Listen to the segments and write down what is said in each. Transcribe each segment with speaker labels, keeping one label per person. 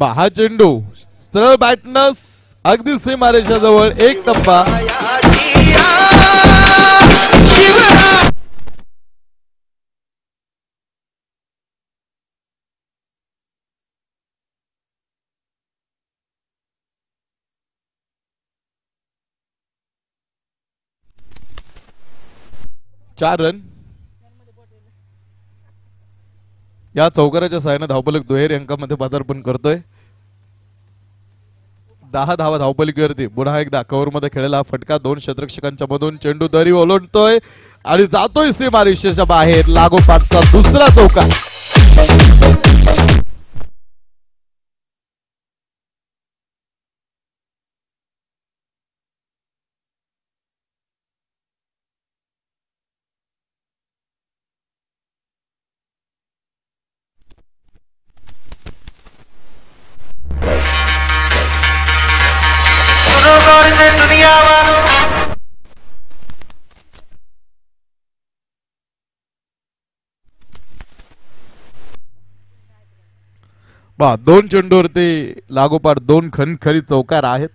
Speaker 1: हा चेंडू सरळ बॅटनस अगदी सीमारेषा जवळ एक टप्पा. चार रन. या चौकाराच्या सहाय्यानं धावपलक दुहेरी अंकामध्ये पदार्पण करतोय. दहा धावा धावपलिकेवरती पुन्हा एकदा कव्हर खेळलेला फटका दोन शत्रक्षकांच्या मधून. चेंडू दरी ओलांडतोय आणि जातोय सीमारेषेच्या बाहेर. लागोपाठचा दुसरा चौका.
Speaker 2: से दुनिया वालों
Speaker 1: बा दोन चेंडूवरती लागोपाठ दोन खनखरी चौकार आहेत.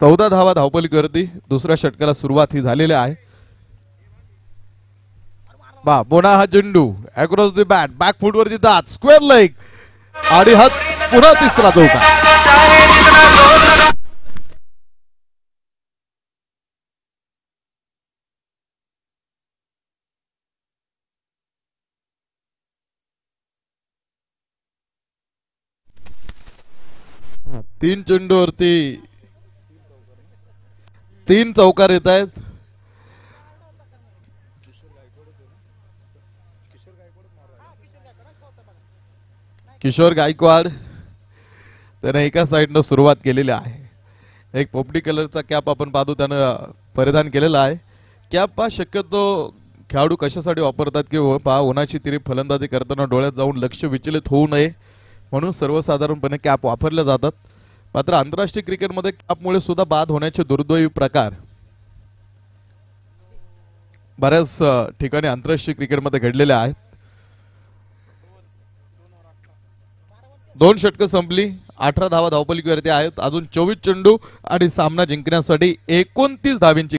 Speaker 1: चौदा धावा धावपलिकेवरती दुसऱ्या षटकाला सुरुवात ही झालेली आहे. बा बोना हा चेंडू. अक्रॉस दी बॅट बॅक फुटवरती दात. स्क्वेअर लेग आणि हा पुन्हा तिसरा चौका तीन चेंडूवरती तीन चौकार येत आहेत. किशोर गायकवाड त्याने एका साईडनं सुरुवात केलेली आहे. एक पोपटी कलरचा कॅप आपण पाहतो त्यानं परिधान केलेला आहे. कॅप हा शक्यतो खेळाडू कशासाठी वापरतात की पहा उन्हाची तिरी फलंदाजी करताना डोळ्यात जाऊन लक्ष विचलित होऊ नये. म्हणून सर्वसाधारणपणे कॅप वापरल्या जातात. मात्र आंतरराष्ट्रीय क्रिकेटमध्ये कॅपमुळे सुद्धा बाद होण्याचे दुर्दैवी प्रकार. बऱ्याच ठिकाणी आंतरराष्ट्रीय क्रिकेटमध्ये घडलेले आहेत. दोन षटकं संपली. अठरा धावा धावपलिकीवरती आहेत. अजून चोवीस चेंडू आणि सामना जिंकण्यासाठी एकोणतीस धावींची